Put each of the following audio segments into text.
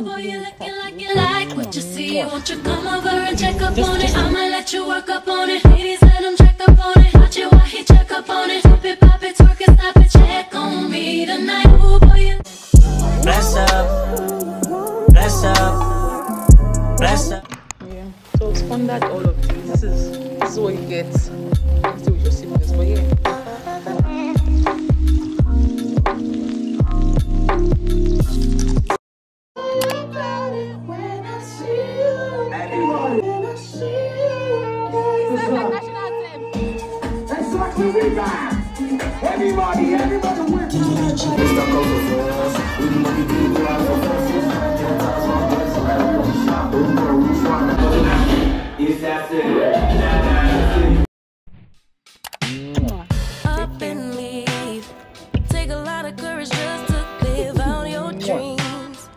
Ooh, boy, you looking like you like what you see. Won't you come over and check up on it? I'ma let you work up on it. Ladies, let him check up on it. Watch it while he check up on it. Pop it, pop it, twerk it, stop it, check on me tonight. Ooh, boy, you Bless up, bless up, bless up. Yeah. So that all of these. This is this is what you get. So we just see this, but yeah. We. Everybody, everybody, we're up and leave. Take a lot of courage just to live out your dreams.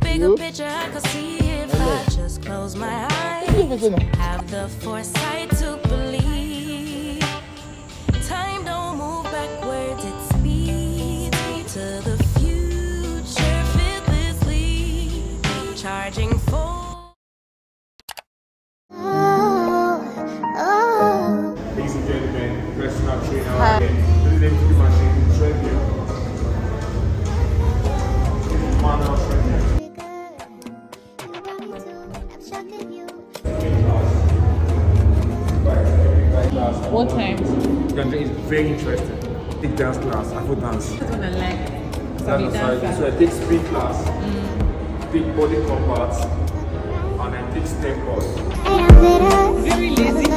Bigger picture, I could see if I just close my eyes. Have the foresight to What times? Ganja is very interesting. Take dance class, Afro dance. What I like. That's so, so I take speed class, mm. take body combat, and I take step course. Very lazy.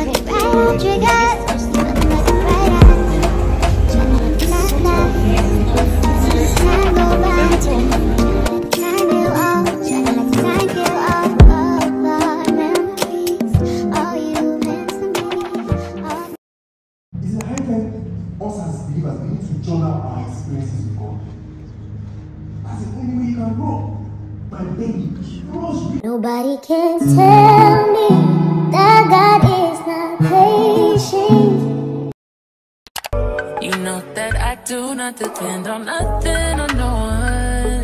Journal our experiences with God. That's the only way you can grow. My baby, grows Nobody can tell me that God is not patient. You know that I do not depend on nothing or no one.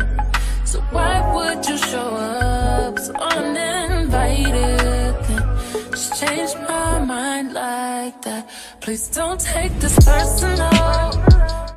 So why would you show up so uninvited? Then Just change my mind like that. Please don't take this personal.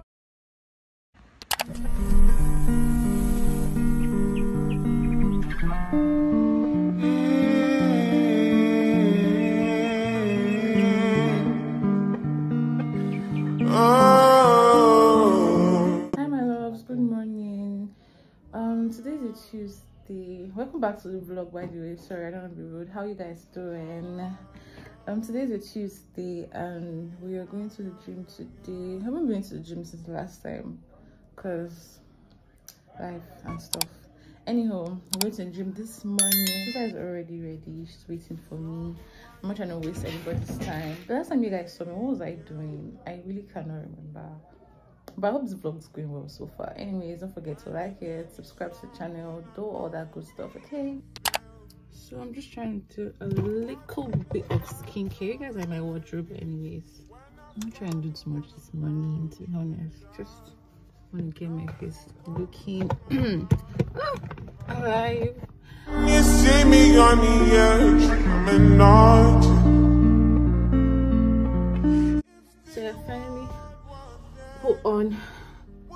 Welcome back to the vlog by the way. Sorry, I don't want to be rude. How you guys doing? Um today is a Tuesday and we are going to the gym today. I haven't been to the gym since last time because life and stuff. Anyhow, I'm going to the gym this morning. This guy's already ready. She's waiting for me. I'm not trying to waste anybody's time. The last time you guys saw me, what was I doing? I really cannot remember but i hope this vlog is going well so far. Anyways don't forget to like it subscribe to the channel do all that good stuff okay? So i'm just trying to do a little bit of skincare. You guys are my wardrobe anyways. I'm trying to do too much this morning to be honest. Just want to get my face looking. Ah, Alive You see me on the edge, I'm. Put on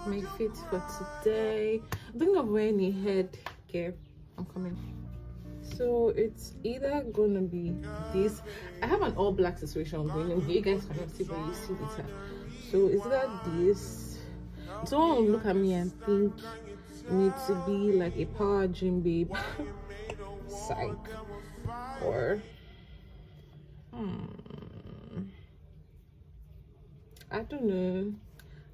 my feet for today. I think I'm wearing a head gear. I'm coming. So it's either gonna be this. I have an all black situation going on. You guys cannot see, but you see later. So is that this? Someone will look at me and think need to be like a power gym babe. Psych. Or hmm. I don't know.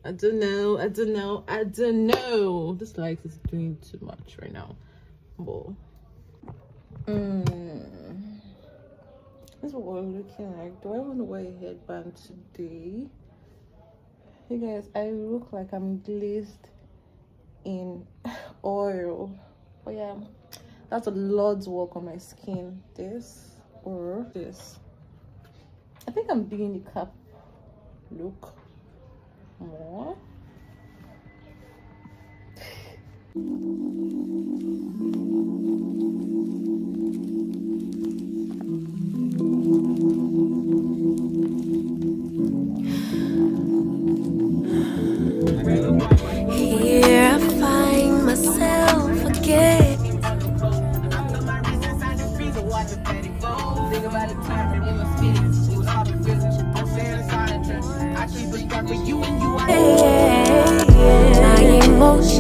I don't know. I don't know. I don't know. This light is doing too much right now. But mm, this is what we're looking like. Do I want to wear a headband today? Hey guys, I look like I'm glazed in oil. But yeah, that's a lot's work on my skin. This or this. I think I'm doing the cap look 我。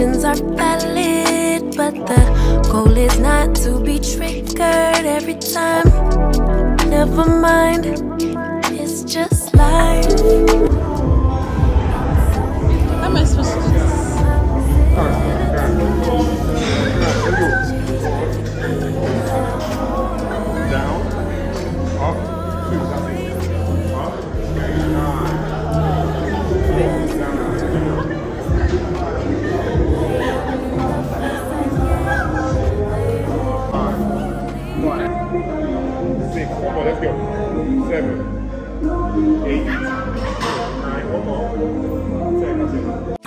Are valid, but the goal is not to be triggered every time. Never mind, more, let's go. Seven, eight, nine, one more.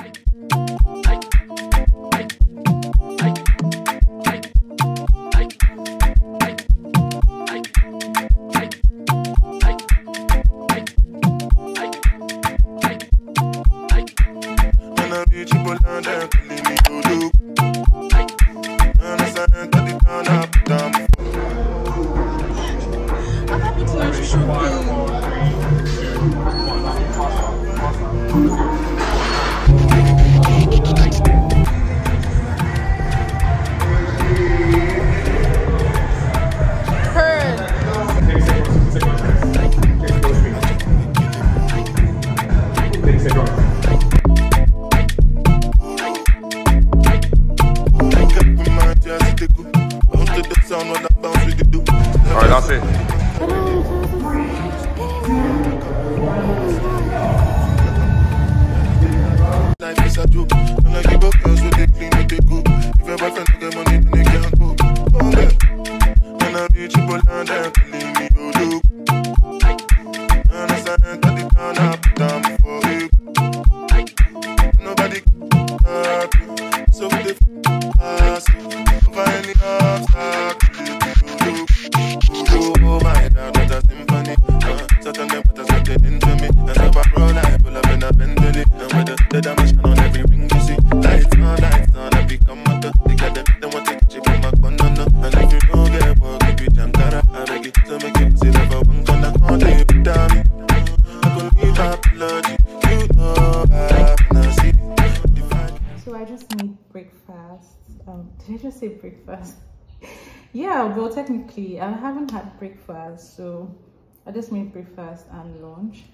Heard. Um, did I just say breakfast? yeah, well, technically, I haven't had breakfast, so I just made breakfast and lunch.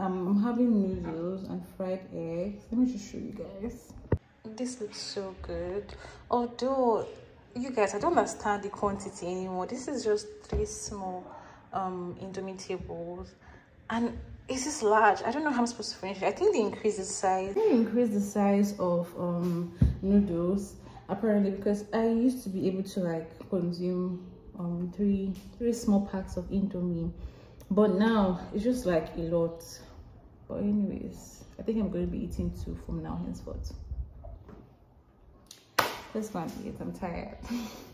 Um, I'm having noodles and fried eggs. Let me just show you guys. This looks so good. Although, you guys, I don't understand the quantity anymore. This is just three small um Indomie tables, and it's just large. I don't know how I'm supposed to finish it. I think they increased the size. They increased the size of um noodles apparently because I used to be able to like consume um three three small packs of Indomie, but now it's just like a lot. But anyways, I think I'm going to be eating two from now henceforth. Let's go and eat. I'm tired.